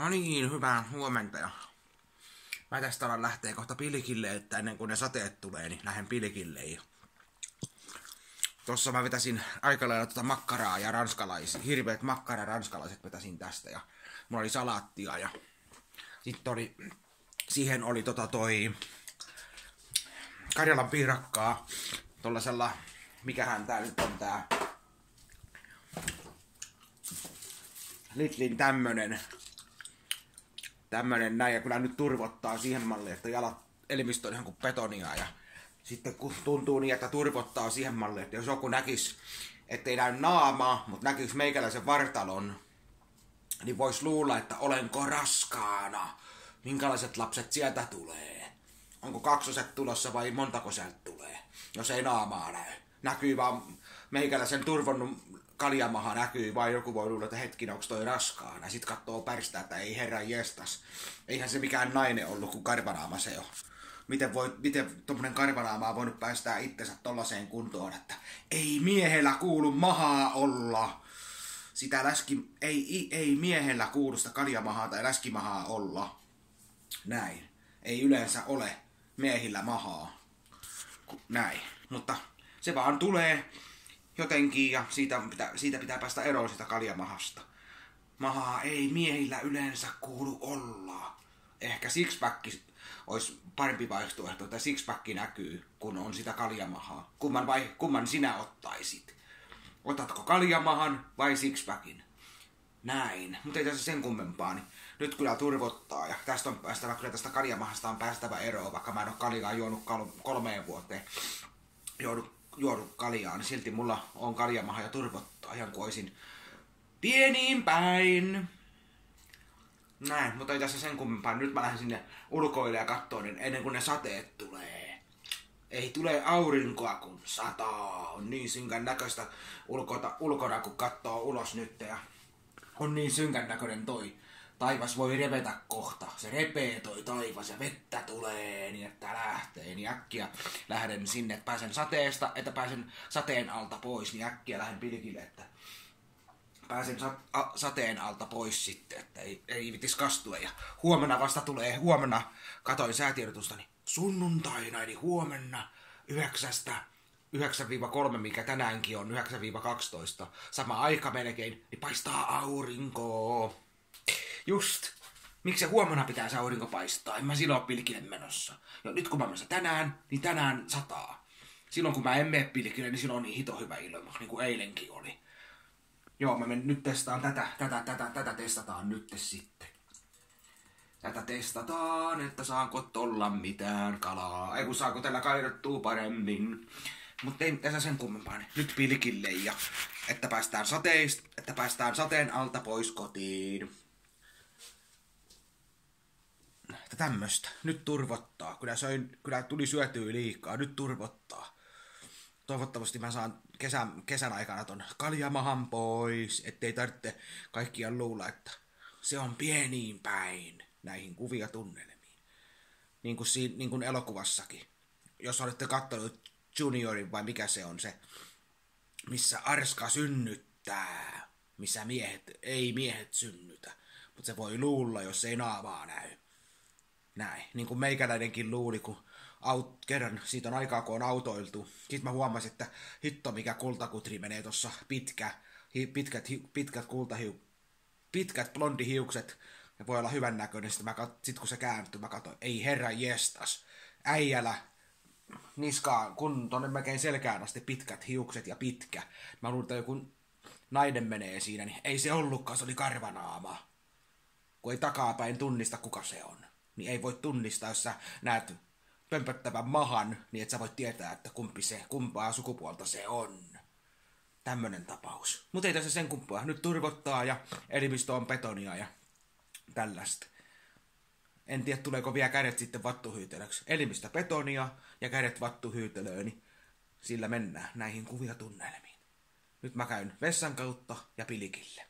No niin, hyvää huomenta. Ja mä tästä alan lähtee kohta pilikille, että ennen kuin ne sateet tulee, niin lähden pilikille. Ja Tossa mä vetäsin aika lailla tuota makkaraa ja ranskalaisia, hirveät makkara ranskalaiset vetäsin tästä ja mulla oli salaattia ja sitten oli, siihen oli tota toi Karjalan piirakkaa tollasella, mikähän tää nyt on tää Litlin tämmönen tämmönen näin, ja kyllä nyt turvottaa siihen malliin, että jalat elimistö on ihan kuin betonia, ja sitten kun tuntuu niin, että turvottaa siihen malliin, että jos joku näkis, ettei näy naama, mutta näkis meikäläisen vartalon, niin vois luulla, että olenko raskaana. Minkälaiset lapset sieltä tulee? Onko kaksoset tulossa vai montako sieltä tulee? Jos ei naamaa näy. Näkyy vaan meikäläisen turvonnut kaljamaha näkyy, vai joku voi luulla, että hetkin, onko toi raskaana. Sitten katsoo pärstää, että ei herra jestas. Eihän se mikään nainen ollut, kun karvanaama se on. Miten, voi, miten tuommoinen karvanaama on voinut päästää itsensä tollaiseen kuntoon, että ei miehellä kuulu mahaa olla. Sitä läski, ei, ei miehellä kuulu sitä kaljamahaa tai läskimahaa olla. Näin. Ei yleensä ole miehillä mahaa. Näin. Mutta se vaan tulee jotenkin ja siitä pitää, siitä pitää päästä eroon sitä kaljamahasta. Mahaa ei miehillä yleensä kuulu olla. Ehkä sixpack olisi parempi vaihtoehto, että sixpack näkyy, kun on sitä kaljamahaa. Kumman, vai, kumman sinä ottaisit? Otatko kaljamahan vai sixpackin? Näin, mutta ei tässä sen kummempaa. Niin nyt kyllä turvottaa ja tästä on päästävä, kyllä tästä kaljamahasta on päästävä eroon, vaikka mä en ole kaljaa juonut kolmeen vuoteen. Joudut juonut kaljaa, niin silti mulla on kaljamaha ja turvottaa ihan kuin pieniin päin. Näin, mutta ei tässä sen kummempaa. Nyt mä lähden sinne ulkoille ja katsoin, niin ennen kuin ne sateet tulee. Ei tule aurinkoa, kun sataa. On niin synkän näköistä ulkota, ulkona, kun katsoo ulos nyt. Ja on niin synkän näköinen toi taivas voi revetä kohta. Se repee toi taivas ja vettä tulee niin, että lähtee. Niin äkkiä lähden sinne, että pääsen sateesta, että pääsen sateen alta pois. Niin äkkiä lähden pilkille, että pääsen sa- a- sateen alta pois sitten, että ei, ei vitis kastua. Ja huomenna vasta tulee, huomenna katoin säätiedotusta, niin sunnuntaina, eli huomenna yhdeksästä 9-3, mikä tänäänkin on 9-12, sama aika melkein, niin paistaa aurinko. Just. Miksi huomenna pitää se aurinko paistaa? En mä silloin pilkille menossa. Ja nyt kun mä menen tänään, niin tänään sataa. Silloin kun mä en mene pilkille, niin silloin on niin hito hyvä ilma, niin kuin eilenkin oli. Joo, mä menen, nyt testaan tätä, tätä, tätä, tätä testataan nyt sitten. Tätä testataan, että saako tolla mitään kalaa. Ei kun saako tällä kairattua paremmin. Mutta ei tässä sen kummempaa. Nyt pilkille ja että päästään sateista, että päästään sateen alta pois kotiin. Että tämmöstä. Nyt turvottaa. Kyllä, söin, kyllä tuli syötyä liikaa. Nyt turvottaa. Toivottavasti mä saan kesän, kesän aikana ton kaljamahan pois, ettei tarvitse kaikkia luulla, että se on pieniin päin näihin kuvia tunnelmiin. Niin kuin, siinä, niin kuin elokuvassakin. Jos olette katsonut Juniorin vai mikä se on se, missä Arska synnyttää, missä miehet, ei miehet synnytä. Mutta se voi luulla, jos ei naavaa näy. Näin, niin kuin meikäläinenkin luuli, kun aut, kerran siitä on aikaa, kun on autoiltu. Sitten mä huomasin, että hitto mikä kultakutri menee tuossa pitkä, hi, pitkät, hi, pitkät kultahiu, pitkät blondihiukset. Ja voi olla hyvän näköinen. Sitten mä kat, sit kun se kääntyi, mä katsoin, ei herra jestas. Äijällä niskaan, kun tonne melkein selkään asti pitkät hiukset ja pitkä. Mä luulen, että joku nainen menee siinä, niin ei se ollutkaan, se oli karvanaama. Kun ei takapäin tunnista, kuka se on. Niin ei voi tunnistaa, jos sä näet pömpöttävän mahan, niin et sä voit tietää, että kumpi se, kumpaa sukupuolta se on. Tämmönen tapaus. Mutta ei tässä sen kumpaa. Nyt turvottaa ja elimistö on betonia ja tällaista. En tiedä, tuleeko vielä kädet sitten vattuhyytelöksi. Elimistä betonia ja kädet vattuhyytelöön, niin sillä mennään näihin kuvia tunnelmiin. Nyt mä käyn vessan kautta ja pilikille.